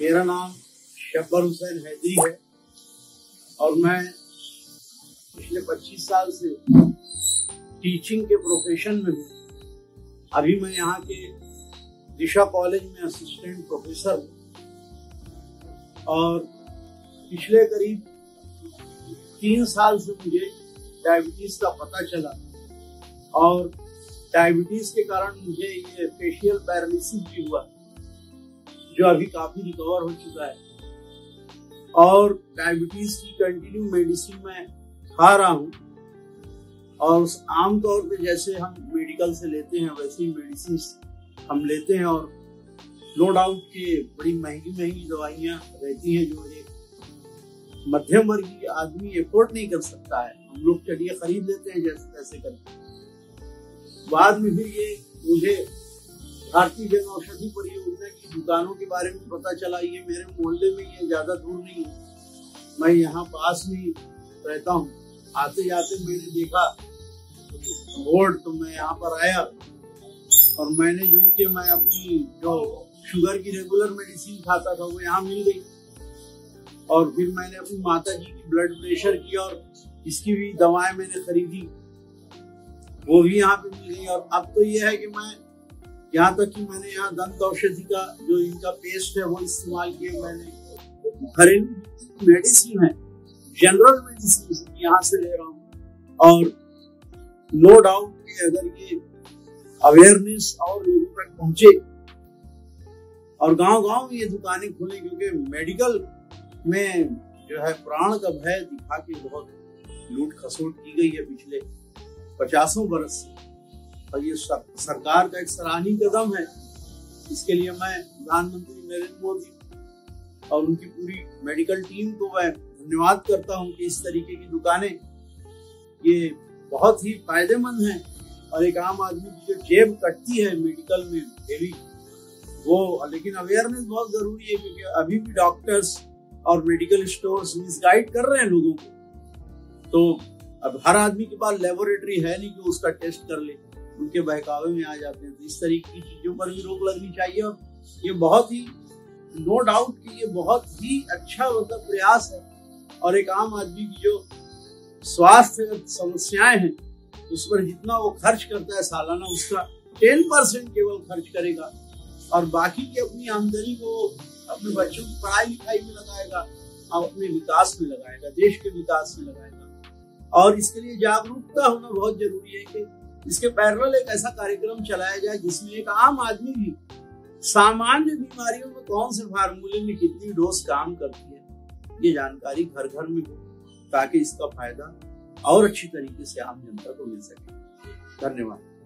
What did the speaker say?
मेरा नाम शब्बर हुसैन हैदरी है और मैं पिछले 25 साल से टीचिंग के प्रोफेशन में हूँ। अभी मैं यहाँ के दिशा कॉलेज में असिस्टेंट प्रोफेसर हूँ। और पिछले करीब तीन साल से मुझे डायबिटीज़ का पता चला और डायबिटीज़ के कारण मुझे ये फेशियल पैरालिसिस भी हुआ। जो अभी काफ़ी रिकवर हो चुका है। और डायबिटीज़ की कंटिन्यू मेडिसिन में खा रहा हूँ। और आमतौर पे जैसे हम मेडिकल से लेते हैं, वैसे ही मेडिसिन हम लेते हैं और नो डाउट के बड़ी महँगी महँगी दवाइयाँ रहती हैं जो एक मध्यम वर्गीय आदमी एफोर्ड नहीं कर सकता है। हम लोग चलिए खरीद लेते हैं जैसे तैसे करके। बाद में फिर ये मुझे भारतीय जन औषधि परियोजना की दुकानों के बारे में पता चला, ये मेरे मोहल्ले में ये ज़्यादा दूर नहीं है। मैं यहाँ पास में रहता हूँ। आते जाते मैंने देखा, बोर्ड तो मैं यहाँ पर आया और मैंने जो कि मैं अपनी जो शुगर की रेगुलर मेडिसिन खाता था, वो यहाँ मिल गई। और फिर मैंने अपनी माता जी की ब्लड प्रेशर की और इसकी भी दवाएँ मैंने खरीदी, वो भी यहाँ पे मिल गई। और अब तो ये है कि मैं यहाँ तक कि मैंने यहाँ दंत औषधि का जो इनका पेस्ट है, वो इस्तेमाल किया मैंने। घरेलू मेडिसिन है जनरल मेडिसिन यहाँ से ले रहा हूँ। और नो डाउट कि अगर ये अवेयरनेस और लोगों तक पहुँचे, और गाँव गाँव ये दुकानें खुले, क्योंकि मेडिकल में जो है प्राण का भय दिखा के बहुत लूट खसोट की गई है पिछले पचासों बरस से। और ये सरकार का एक सराहनीय कदम है। इसके लिए मैं प्रधानमंत्री नरेंद्र मोदी और उनकी पूरी मेडिकल टीम को मैं धन्यवाद करता हूँ कि इस तरीके की दुकानें ये बहुत ही फ़ायदेमंद है और एक आम आदमी की जो जेब कटती है मेडिकल में डेली, वो, लेकिन अवेयरनेस बहुत ज़रूरी है क्योंकि अभी भी डॉक्टर्स और मेडिकल स्टोर्स मिसगाइड कर रहे हैं लोगों को। तो अब हर आदमी के पास लेबोरेटरी है नहीं कि उसका टेस्ट कर ले। उनके बहकावे में आ जाते हैं। तो इस तरीके की चीज़ों पर भी रोक लगनी चाहिए और ये बहुत ही नो डाउट कि ये बहुत ही अच्छा मतलब प्रयास है। और एक आम आदमी की जो स्वास्थ्य समस्याएँ हैं, उस पर जितना वो खर्च करता है सालाना, उसका टेन परसेंट केवल खर्च करेगा। और बाकी की अपनी आमदनी को अपने बच्चों की पढ़ाई लिखाई में लगाएगा, और अपने विकास में लगाएगा, देश के विकास में लगाएगा। और इसके लिए जागरूकता होना बहुत ज़रूरी है कि इसके पैरल एक ऐसा कार्यक्रम चलाया जाए जिसमें एक आम आदमी भी सामान्य बीमारियों में कौन से फार्मूले में कितनी डोज काम करती है, ये जानकारी घर घर में हो, ताकि इसका फ़ायदा और अच्छी तरीके से आम जनता को मिल सके। धन्यवाद।